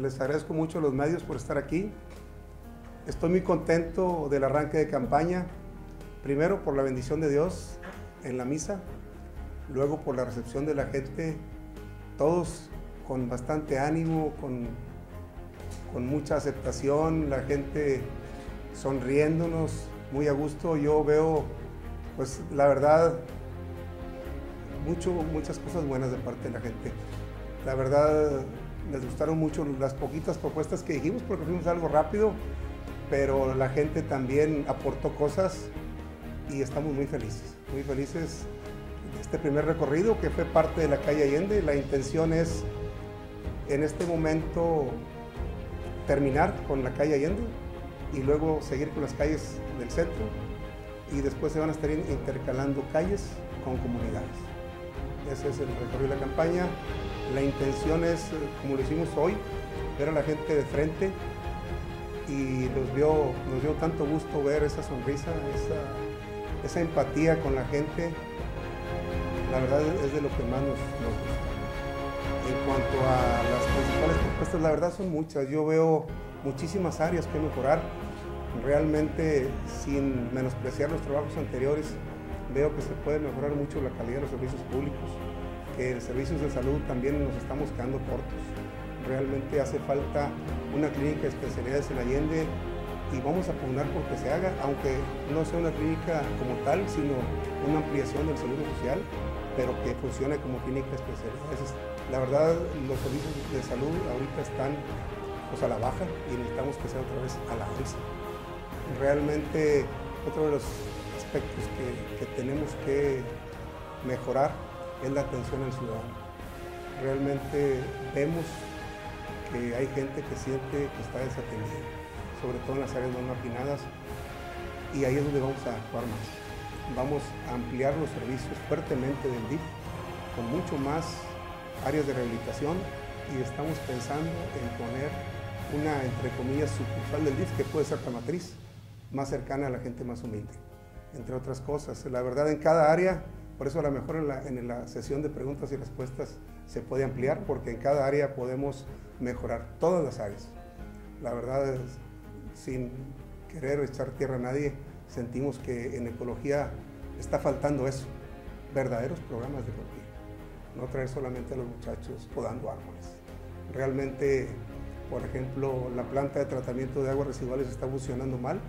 les agradezco mucho a los medios por estar aquí. Estoy muy contento del arranque de campaña. Primero por la bendición de Dios en la misa, luego por la recepción de la gente, todos con bastante ánimo, con, con mucha aceptación, la gente sonriéndonos, muy a gusto. Yo veo, pues la verdad, mucho, muchas cosas buenas de parte de la gente. La verdad, les gustaron mucho las poquitas propuestas que dijimos porque fuimos algo rápido, pero la gente también aportó cosas y estamos muy felices, muy felices de este primer recorrido que fue parte de la calle Allende. La intención es en este momento terminar con la calle Allende y luego seguir con las calles del centro y después se van a estar intercalando calles con comunidades. Ese es el recorrido de la campaña. La intención es, como lo hicimos hoy, ver a la gente de frente y nos dio, nos dio tanto gusto ver esa sonrisa, esa, empatía con la gente. La verdad es de lo que más nos gusta. En cuanto a las principales propuestas, la verdad son muchas. Yo veo muchísimas áreas que mejorar. Realmente, sin menospreciar los trabajos anteriores, veo que se puede mejorar mucho la calidad de los servicios públicos, que en servicios de salud también nos estamos quedando cortos. Realmente hace falta una clínica de especialidades en Allende y vamos a pugnar porque se haga, aunque no sea una clínica como tal, sino una ampliación del seguro social, pero que funcione como clínica de especialidades. La verdad, los servicios de salud ahorita están pues, a la baja y necesitamos que sea otra vez a la alza. Realmente, otro de los que tenemos que mejorar es la atención al ciudadano. Realmente vemos que hay gente que siente que está desatendida, sobre todo en las áreas más marginadas, y ahí es donde vamos a actuar más. Vamos a ampliar los servicios fuertemente del DIF con mucho más áreas de rehabilitación y estamos pensando en poner una, entre comillas, sucursal del DIF que puede ser la matriz, más cercana a la gente más humilde, entre otras cosas. La verdad, en cada área, por eso a lo mejor en la, sesión de preguntas y respuestas se puede ampliar, porque en cada área podemos mejorar todas las áreas. La verdad, sin querer echar tierra a nadie, sentimos que en ecología está faltando eso, verdaderos programas de ecología no traer solamente a los muchachos podando árboles. Realmente, por ejemplo, la planta de tratamiento de aguas residuales está funcionando mal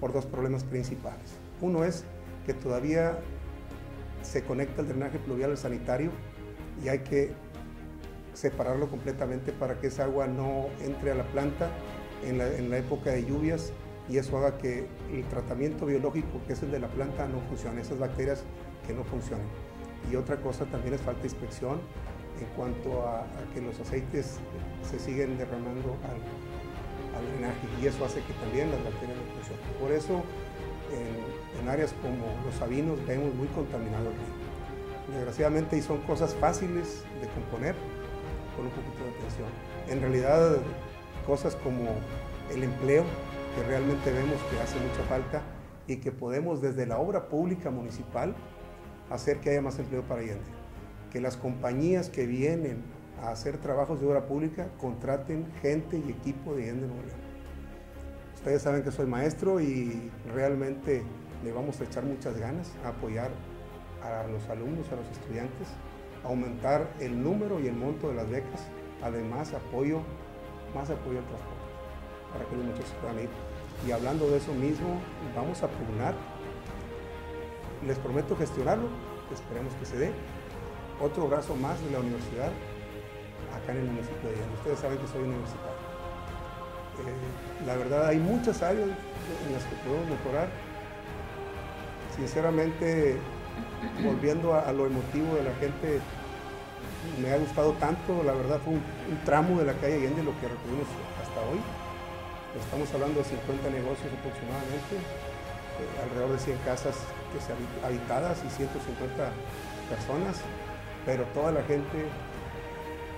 por dos problemas principales. Uno es que todavía se conecta el drenaje pluvial al sanitario y hay que separarlo completamente para que esa agua no entre a la planta en la, época de lluvias y eso haga que el tratamiento biológico, que es el de la planta, no funcione, esas bacterias que no funcionen. Y otra cosa también es falta de inspección en cuanto a, que los aceites se siguen derramando al, drenaje y eso hace que también las bacterias no funcionen. Por eso en, en, áreas como los sabinos vemos muy contaminado el río. Desgraciadamente y son cosas fáciles de componer con un poquito de atención. En realidad cosas como el empleo, que realmente vemos que hace mucha falta y que podemos desde la obra pública municipal hacer que haya más empleo para Allende. Que las compañías que vienen a hacer trabajos de obra pública contraten gente y equipo de Allende Nuevo. Ustedes saben que soy maestro y realmente le vamos a echar muchas ganas a apoyar a los alumnos, a los estudiantes, aumentar el número y el monto de las becas, además apoyo, más apoyo al transporte, para que los muchachos puedan ir. Y hablando de eso mismo, vamos a pugnar les prometo gestionarlo, esperemos que se dé. Otro brazo más de la universidad acá en el municipio de Llano. Ustedes saben que soy universitario. Eh, la verdad hay muchas áreas en las que podemos mejorar. Sinceramente, volviendo a, lo emotivo de la gente, me ha gustado tanto, la verdad fue un, tramo de la calle Allende lo que recorrimos hasta hoy. Estamos hablando de 50 negocios aproximadamente, eh, alrededor de 100 casas que se habitadas y 150 personas, pero toda la gente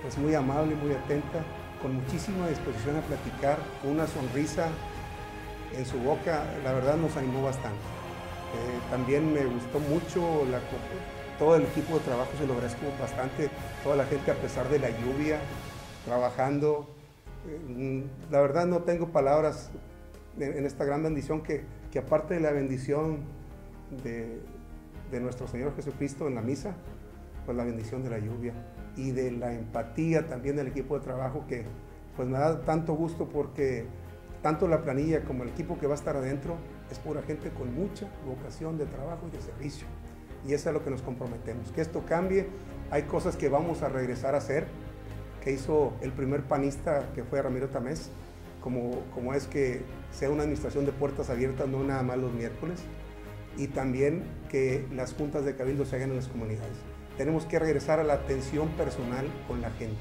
pues muy amable, muy atenta, con muchísima disposición a platicar, con una sonrisa en su boca, la verdad nos animó bastante. Eh, también me gustó mucho todo el equipo de trabajo, se lo agradezco bastante, toda la gente a pesar de la lluvia, trabajando, Eh, la verdad no tengo palabras en, esta gran bendición que, que, aparte de la bendición de, de nuestro Señor Jesucristo en la misa, pues la bendición de la lluvia y de la empatía también del equipo de trabajo que pues me da tanto gusto porque tanto la planilla como el equipo que va a estar adentro es pura gente con mucha vocación de trabajo y de servicio. Y eso es lo que nos comprometemos, que esto cambie. Hay cosas que vamos a regresar a hacer, que hizo el primer panista que fue Ramiro Tamés, como, como es que sea una administración de puertas abiertas, no nada más los miércoles, y también que las juntas de cabildo se hagan en las comunidades. Tenemos que regresar a la atención personal con la gente.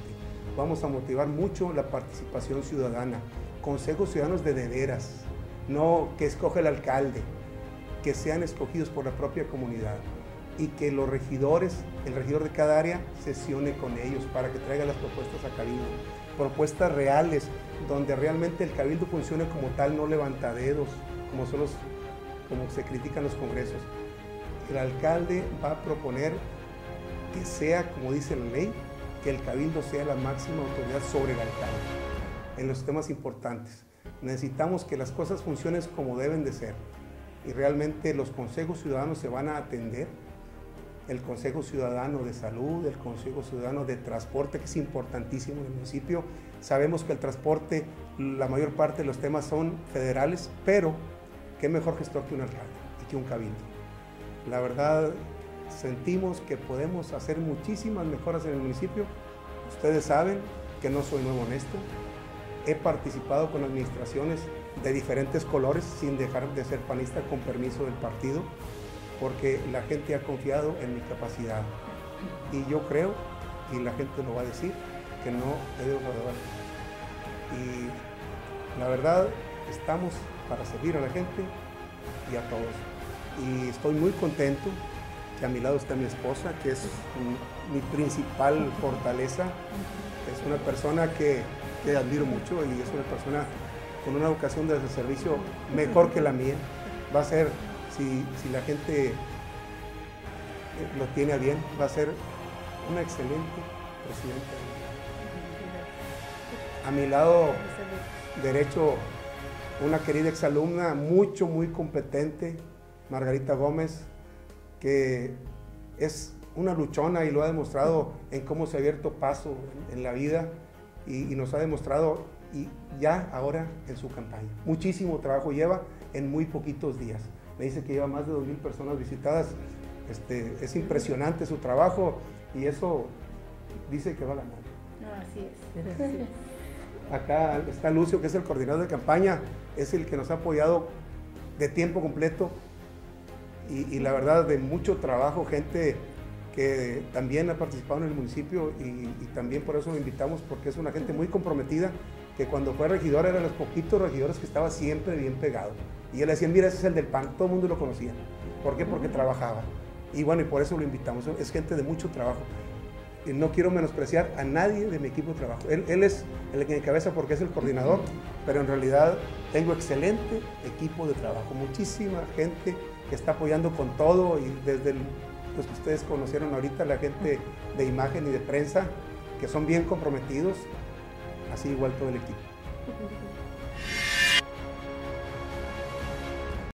Vamos a motivar mucho la participación ciudadana, consejos ciudadanos de de no que escoge el alcalde, que sean escogidos por la propia comunidad y que los regidores, el regidor de cada área, sesione con ellos para que traiga las propuestas a Cabildo. Propuestas reales, donde realmente el Cabildo funcione como tal, no levantaderos, como, son los, como se critican los congresos. El alcalde va a proponer que sea, como dice la ley, que el Cabildo sea la máxima autoridad sobre el alcalde en los temas importantes. Necesitamos que las cosas funcionen como deben de ser y realmente los consejos ciudadanos se van a atender. El Consejo Ciudadano de Salud, el Consejo Ciudadano de Transporte, que es importantísimo en el municipio. Sabemos que el transporte, la mayor parte de los temas son federales, pero qué mejor gestor que un alcalde y que un cabildo. La verdad, sentimos que podemos hacer muchísimas mejoras en el municipio. Ustedes saben que no soy nuevo en esto. He participado con administraciones de diferentes colores sin dejar de ser panista con permiso del partido, porque la gente ha confiado en mi capacidad. Y yo creo, y la gente lo va a decir, que no he de Y la verdad, estamos para servir a la gente y a todos. Y estoy muy contento a mi lado está mi esposa, que es mi principal fortaleza. Es una persona que, que admiro mucho y es una persona con una vocación de servicio mejor que la mía. Va a ser, si, la gente eh, lo tiene a bien, va a ser una excelente presidenta. A mi lado derecho, una querida exalumna, mucho, muy competente, Margarita Gómez, que es una luchona y lo ha demostrado en cómo se ha abierto paso en, la vida y, y nos ha demostrado y ya ahora en su campaña. Muchísimo trabajo lleva en muy poquitos días. Me dice que lleva más de 2.000 personas visitadas. Este, es impresionante su trabajo y eso dice que va a ganar. así es. Acá está Lucio, que es el coordinador de campaña, es el que nos ha apoyado de tiempo completo y, y la verdad de mucho trabajo, gente que también ha participado en el municipio y, y, también por eso lo invitamos porque es una gente muy comprometida que cuando fue regidor era de los poquitos regidores que estaba siempre bien pegado. Y él decía, mira, ese es el del PAN, todo el mundo lo conocía. ¿Por qué? Porque trabajaba. Y bueno, y por eso lo invitamos. Es gente de mucho trabajo. Y no quiero menospreciar a nadie de mi equipo de trabajo. Él, él es el que me cabeza porque es el coordinador, pero en realidad tengo excelente equipo de trabajo. Muchísima gente que está apoyando con todo y desde los que ustedes conocieron ahorita, la gente de imagen y de prensa, que son bien comprometidos, así igual todo el equipo.